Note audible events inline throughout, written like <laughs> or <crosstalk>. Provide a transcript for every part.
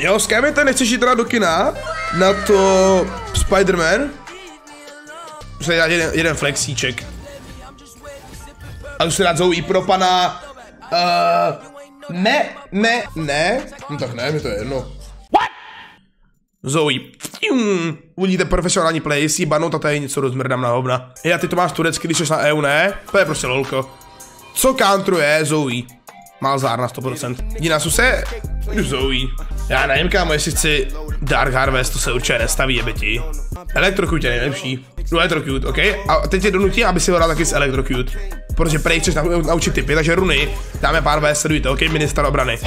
Jo, Skyvy, ty nechceš jít teda do kina? Na to Spider-Man? Musím dát jeden, jeden flexíček. A už se dát Zoe pro pana... Uh, ne, ne, ne. No tak ne, mi to je jedno. Zoe. Fium. Uvidíte profesionální play, si banou, a tady něco rozmrdám na hovna. Já ty to máš turecky, když jsi na EU, ne? To je prostě lolko. Co countruje Zoe? Malzár na 100%. Jediná se jdu Zoe. Já nevím, kámo, jestli chci Dark Harvest, to se určitě nestaví, jebeti. Electrocute je nejlepší. Jdu Electrocute, OK? A teď tě donutí, aby si ho taky s Electrocute. Protože prej chceš naučit typy, takže runy. Dáme pár V, sledujte, OK? Minister obrany.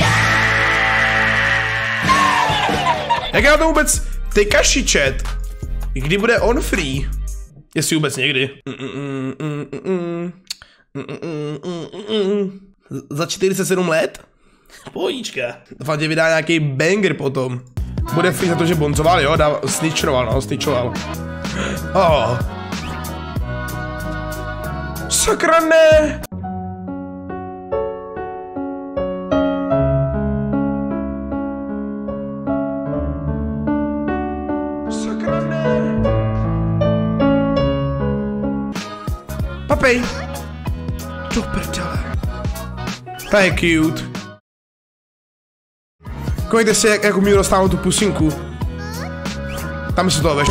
Jak já to vůbec... Ty kaši chat. Kdy bude on free? Jestli vůbec někdy. Za 47 let? Pojíčka. Doufám, že vydá nějaký banger potom. Bude free za to, že boncoval, jo? Dá, snitchoval, no, snitchoval. Oh. Sakra ne! Sakra ne! Papej! Do prdele. To je cute. Koukejte si, jak, jak umí dostávat tu pusinku. Tam si to veš.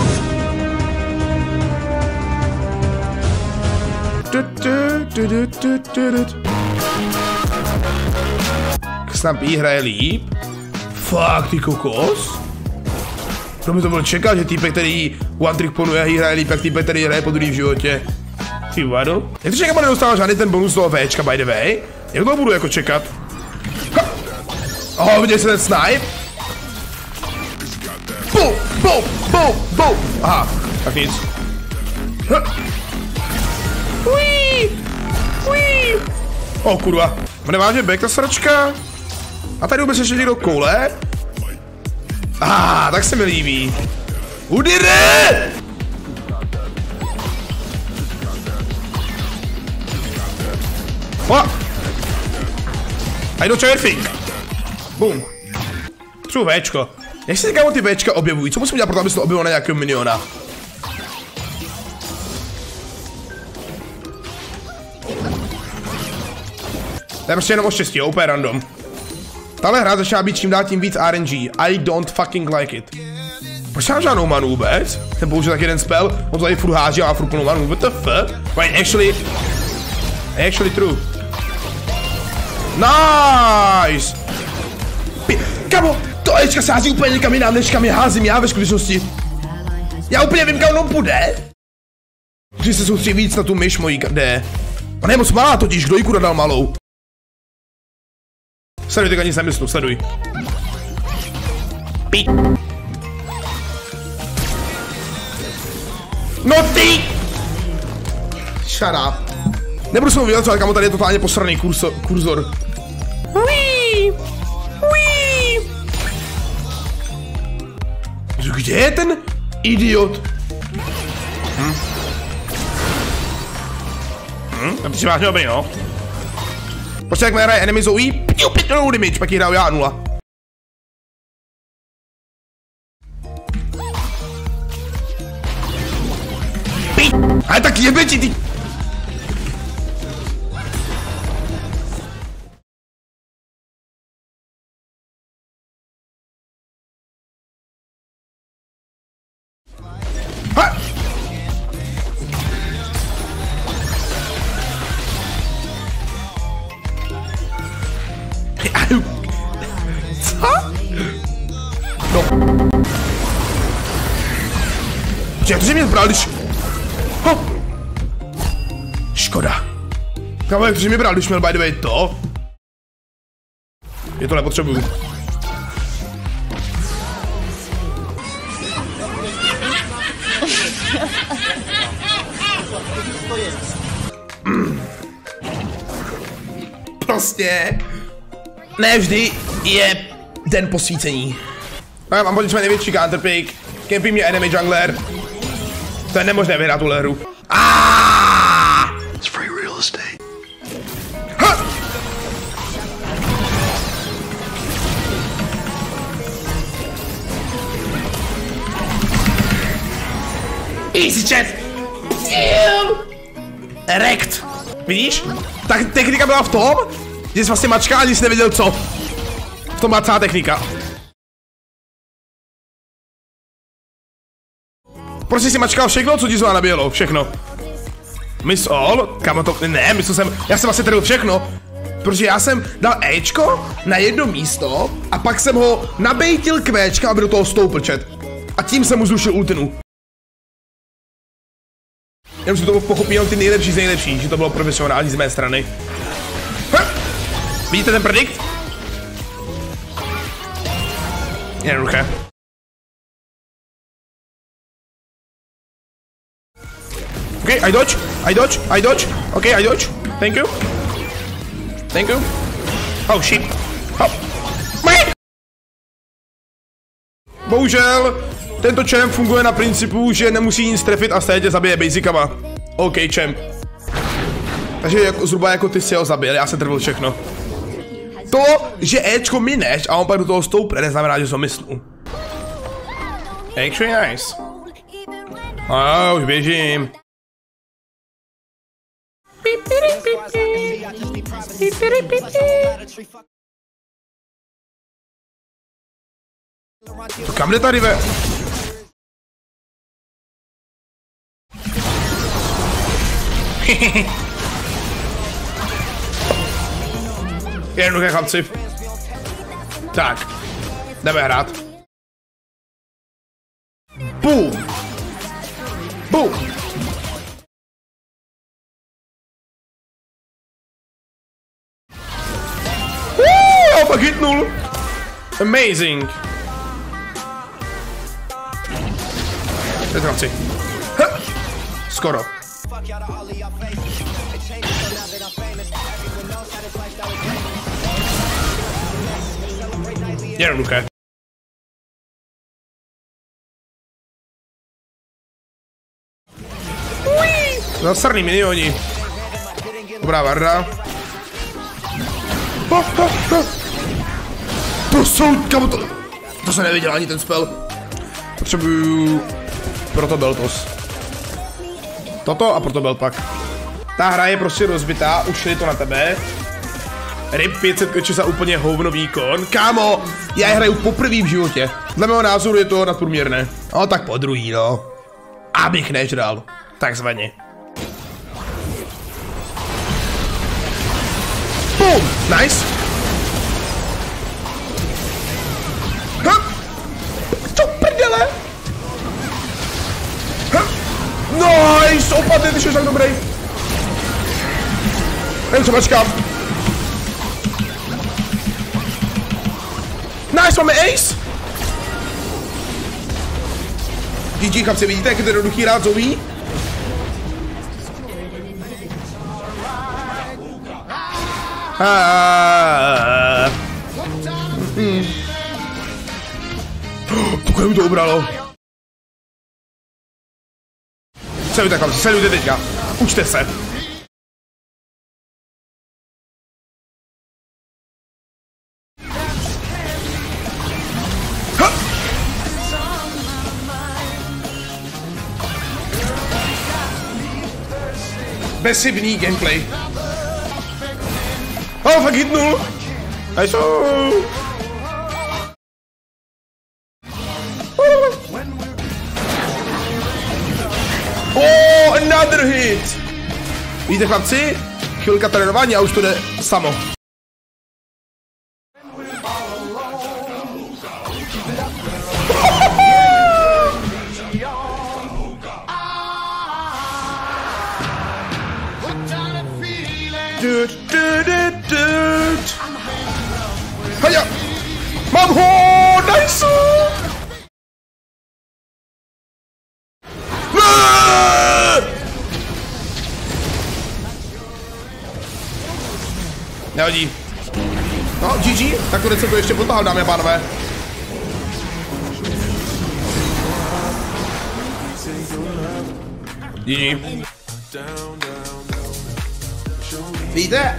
Snap jí hraje líp? Fakt, ty kokos? Kdo by to byl čekat, že týpek, který One Trick ponuje, jí hraje líp, jak týpek, který hraje po druhý v životě. Ty vado. Jak to čekám, nedostává žádný ten bonus toho Včka, by the way? Jak to budu jako čekat? Oh, viděli jste ten snipe? Boom, boom, boom, boom. Aha, tak nic. Ui, ui. Oh, kurva, neváže back ta sračka? A tady vůbec ještě někdo koule? Ah, tak se mi líbí. Udire! Oh. I don't everything. Boom. Třu Včko. Jak se kámo ty Včka objevují? Co musím dělat pro to, aby se to objevilo na nějakého miniona? To je prostě jenom o štěstí, úplně random. Tahle hra začíná být čím dál tím víc RNG. I don't fucking like it. Proč mám žádnou manu vůbec? Jsem použil tak jeden spell, on to tady furt háží a má furt plnou manu. What the fuck? Wait, actually... Actually true. Nice! Pi Kamo, to Ečka sází úplně někam jinam, než kam je házím já ve skutečnosti. Já úplně vím, kam on půjde. Když se soustředí víc na tu myš mojí, kde? Ona je malá totiž, kdo jí kuda dal malou? Sleduj, teďka nic nemyslu, sleduj. Pi. No ty! Shut up. Nebudu se mu vyjadřovat, kamo tady je totálně posraný kursor. kurzor. Kde je ten idiot? Hm? Hm? Tam si vážně dobrý, no. Prostě jak hraje enemy Zoe, piu, piu, damage, pak ji hraju já nula. Ale tak jebe ti ty... Jak to, mě když... Ho! Škoda. Kámo, jak to, že mě bral, když měl by the way to? Je to nepotřebuju. Prostě ne vždy je den posvícení. Mám, mám jsme největší counterpick. Kempí mě enemy jungler. To je nemožné vyhrát tuhle hru. It's free real estate. Easy chat! Erect. Vidíš? Tak technika byla v tom, že jsi vlastně mačka a nic nevěděl co. V tom má celá technika. Prostě si mačkal všechno, co ti zrovna nabíjelo, všechno. Miss all? Kam to, ne, myslel jsem, já jsem vlastně trhl všechno. Protože já jsem dal Ečko na jedno místo a pak jsem ho nabejtil Kvéčka, aby do toho stoupl čet. A tím jsem mu zrušil ultinu. Jenom si to pochopil ty nejlepší z nejlepší, že to bylo profesionální z mé strany. Ha! Vidíte ten predikt? Jednoduché. Okay, I dodge, I dodge, I dodge. Okay, I dodge. Thank you. Thank you. Oh shit. Oh. Bohužel, tento champ funguje na principu, že nemusí nic trefit a stejně zabije basicama. OK, champ. Takže jako, zhruba jako ty si ho zabil, já se trvil všechno. To, že Ečko mineš a on pak do toho stoupne, neznamená, že to myslu. Actually nice. A už běžím. To kam jde tady ve? <laughs> Jednoduché chlapci. Tak. Jdeme hrát. Boom. Boom. Amazing. Teď chlapci. Skoro. Jednoduché. Zasrný minioni. Dobrá varda. Oh, oh, oh. To jsou, kamo to... To jsem neviděl ani ten spell. Potřebuju... Proto Beltos. Toto a proto Belpak. Ta hra je prostě rozbitá, už je to na tebe. RIP 500 koče za úplně hovno výkon. Kámo, já je hraju poprvé v životě. Dle mého názoru je to nadprůměrné. No tak po druhý, no. Abych nežral. Takzvaně. Boom! Nice! Nice! Opadne, ty jsi tak dobrý. Jen co mačkám. Nice, máme ace! GG, chlapci, vidíte, jak je to jednoduchý rád zoví? Hmm. Pokud mi to ubralo. Sledujte, chlapci, sledujte teďka. Učte se. Besivný gameplay. Oh, fakt hitnul. Nice. Another hit. Víte, chlapci? Chvilka trénování a už to jde samo. Nevadí. No, GG, nakonec se to ještě potáhl, dámy a pánové. GG. Víte,